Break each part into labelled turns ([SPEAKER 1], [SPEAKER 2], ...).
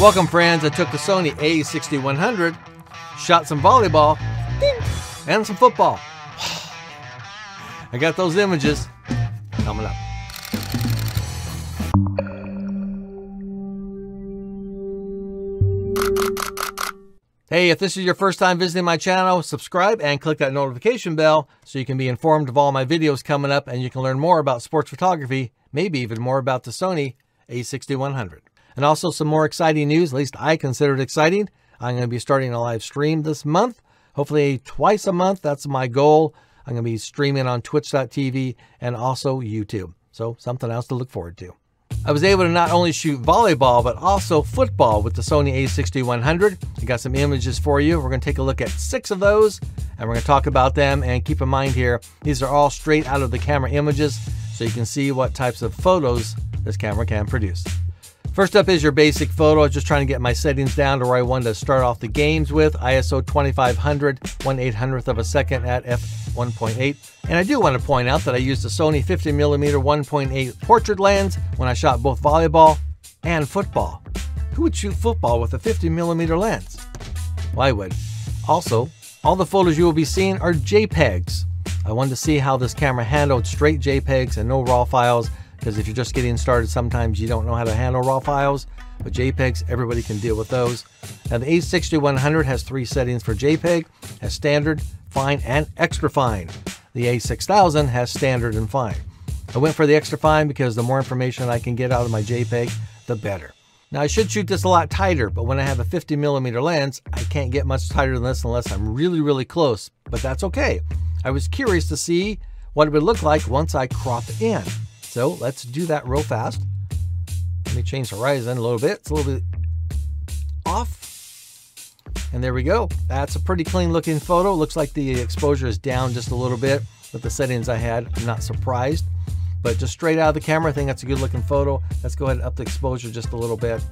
[SPEAKER 1] Welcome, friends. I took the Sony A6100, shot some volleyball, and some football. I got those images coming up. Hey, if this is your first time visiting my channel, subscribe and click that notification bell so you can be informed of all my videos coming up and you can learn more about sports photography, maybe even more about the Sony a6100. And also some more exciting news, at least I consider it exciting. I'm going to be starting a live stream this month, hopefully twice a month. That's my goal. I'm going to be streaming on twitch.tv and also YouTube. So something else to look forward to. I was able to not only shoot volleyball, but also football with the Sony a6100. I got some images for you. We're going to take a look at six of those, and we're going to talk about them. And keep in mind here, these are all straight out of the camera images, so you can see what types of photos this camera can produce. First up is your basic photo. I was just trying to get my settings down to where I wanted to start off the games with. ISO 2500, 1 800th of a second at f1.8. And I do want to point out that I used a Sony 50mm 1.8 portrait lens when I shot both volleyball and football. Who would shoot football with a 50mm lens? Well, I would. Also, all the photos you will be seeing are JPEGs. I wanted to see how this camera handled straight JPEGs and no RAW files because if you're just getting started, sometimes you don't know how to handle RAW files. But JPEGs, everybody can deal with those. Now the A6100 has three settings for JPEG, has standard, fine, and extra fine. The A6000 has standard and fine. I went for the extra fine because the more information I can get out of my JPEG, the better. Now I should shoot this a lot tighter, but when I have a 50 millimeter lens, I can't get much tighter than this unless I'm really, really close, but that's okay. I was curious to see what it would look like once I crop in. So let's do that real fast. Let me change horizon a little bit. It's a little bit off. And there we go. That's a pretty clean looking photo. Looks like the exposure is down just a little bit with the settings I had. I'm not surprised. But just straight out of the camera, I think that's a good looking photo. Let's go ahead and up the exposure just a little bit.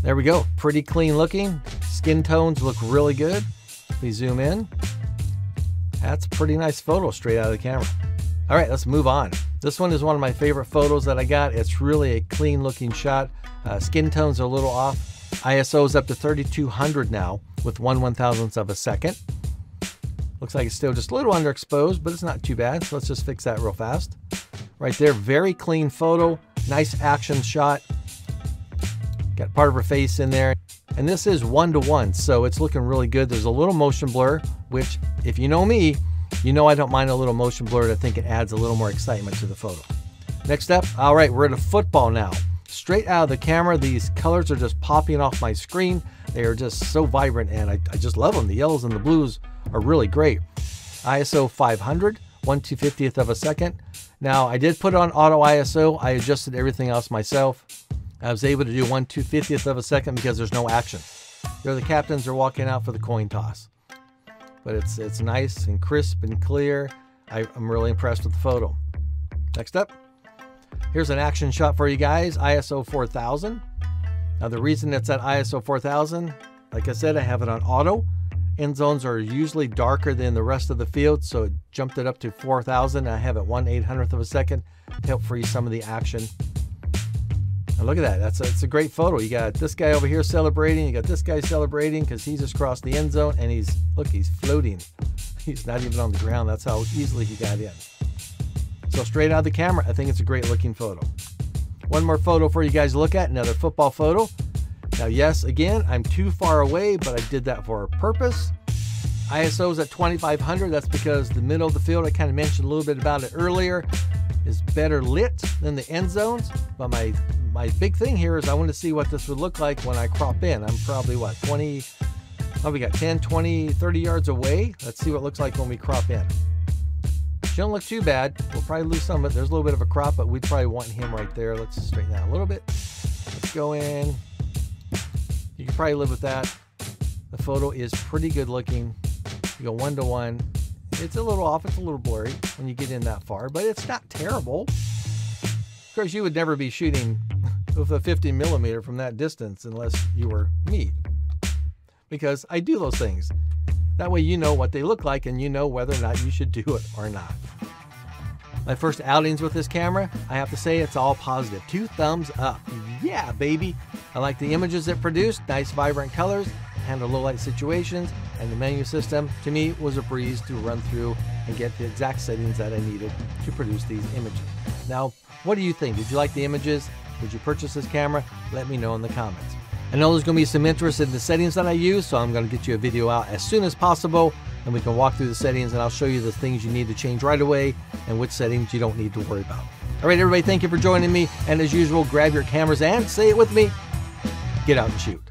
[SPEAKER 1] There we go. Pretty clean looking. Skin tones look really good. We zoom in. That's a pretty nice photo straight out of the camera. All right, let's move on. This one is one of my favorite photos that I got. It's really a clean looking shot. Uh, skin tones are a little off. ISO is up to 3200 now with 1 one thousandth of a second. Looks like it's still just a little underexposed, but it's not too bad. So let's just fix that real fast. Right there, very clean photo. Nice action shot. Got part of her face in there. And this is one to one, so it's looking really good. There's a little motion blur, which if you know me, you know I don't mind a little motion blur. I think it adds a little more excitement to the photo. Next up, all right, we're at a football now. Straight out of the camera, these colors are just popping off my screen. They are just so vibrant and I, I just love them. The yellows and the blues are really great. ISO 500, 1 250th of a second. Now I did put on auto ISO. I adjusted everything else myself. I was able to do 1 250th of a second because there's no action. There the captains are walking out for the coin toss but it's it's nice and crisp and clear. I, I'm really impressed with the photo. Next up, here's an action shot for you guys, ISO 4000. Now the reason it's at ISO 4000, like I said, I have it on auto. End zones are usually darker than the rest of the field, so it jumped it up to 4000. I have it 1 800th of a second to help freeze some of the action and look at that. That's a, it's a great photo. You got this guy over here celebrating. You got this guy celebrating because he's just crossed the end zone and he's, look, he's floating. He's not even on the ground. That's how easily he got in. So straight out of the camera, I think it's a great looking photo. One more photo for you guys to look at, another football photo. Now, yes, again, I'm too far away, but I did that for a purpose. ISO is at 2500. That's because the middle of the field, I kind of mentioned a little bit about it earlier, is better lit than the end zones. But my my big thing here is I want to see what this would look like when I crop in. I'm probably what 20, oh we got 10, 20, 30 yards away. Let's see what it looks like when we crop in. She don't look too bad. We'll probably lose some but. There's a little bit of a crop, but we'd probably want him right there. Let's straighten that a little bit. Let's go in. You can probably live with that. The photo is pretty good looking. You go one to one. It's a little off. It's a little blurry when you get in that far, but it's not terrible. Of course, you would never be shooting with a 50 millimeter from that distance unless you were me. Because I do those things. That way you know what they look like and you know whether or not you should do it or not. My first outings with this camera, I have to say it's all positive. Two thumbs up. Yeah, baby. I like the images it produced, nice vibrant colors, handle low light situations, and the menu system to me was a breeze to run through and get the exact settings that I needed to produce these images. Now, what do you think? Did you like the images? Would you purchase this camera? Let me know in the comments. I know there's going to be some interest in the settings that I use, so I'm going to get you a video out as soon as possible and we can walk through the settings and I'll show you the things you need to change right away and which settings you don't need to worry about. All right, everybody, thank you for joining me. And as usual, grab your cameras and say it with me get out and shoot.